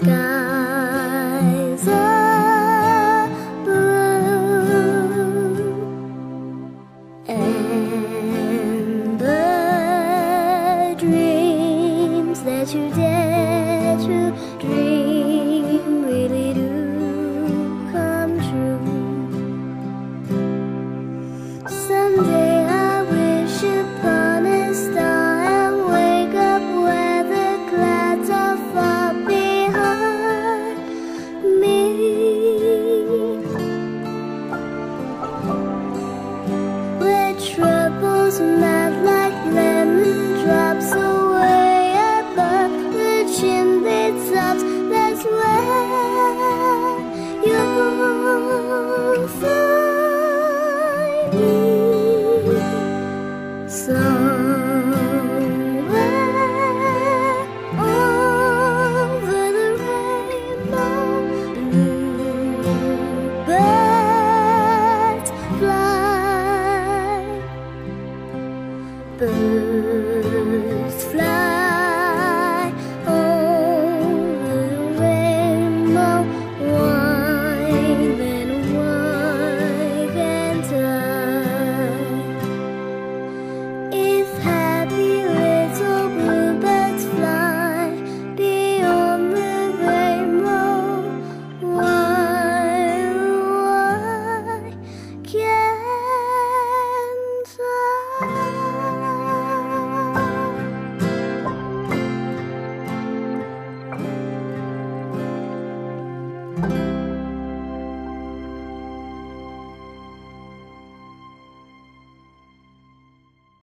skies are blue. And the dreams that you dare to dream. In the tops, that's where you'll find me. Somewhere over the rainbow, blue birds fly. Birds fly.